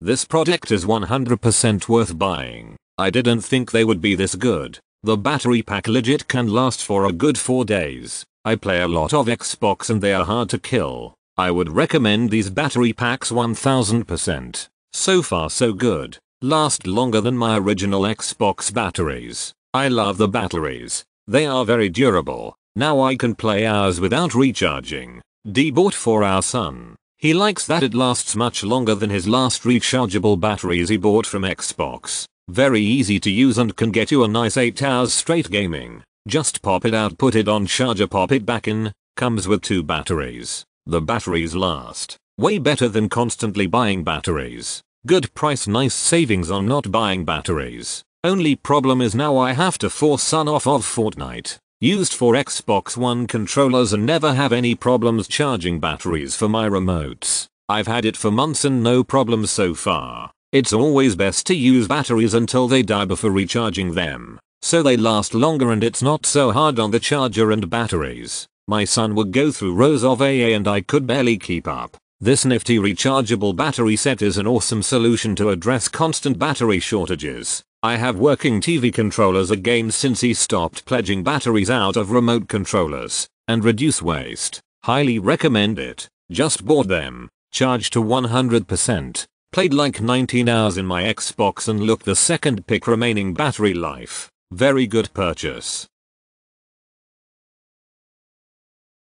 This product is 100% worth buying. I didn't think they would be this good. The battery pack legit can last for a good 4 days. I play a lot of Xbox and they are hard to kill. I would recommend these battery packs 1000%. So far so good. Last longer than my original Xbox batteries. I love the batteries. They are very durable. Now I can play hours without recharging. D bought for our son. He likes that it lasts much longer than his last rechargeable batteries he bought from Xbox. Very easy to use and can get you a nice 8 hours straight gaming. Just pop it out put it on charger pop it back in. Comes with two batteries. The batteries last. Way better than constantly buying batteries. Good price nice savings on not buying batteries. Only problem is now I have to force son off of Fortnite. Used for Xbox One controllers and never have any problems charging batteries for my remotes. I've had it for months and no problems so far. It's always best to use batteries until they die before recharging them. So they last longer and it's not so hard on the charger and batteries. My son would go through rows of AA and I could barely keep up. This nifty rechargeable battery set is an awesome solution to address constant battery shortages. I have working TV controllers again since he stopped pledging batteries out of remote controllers and reduce waste. Highly recommend it. Just bought them. Charged to 100%. Played like 19 hours in my Xbox and look the second pick remaining battery life. Very good purchase.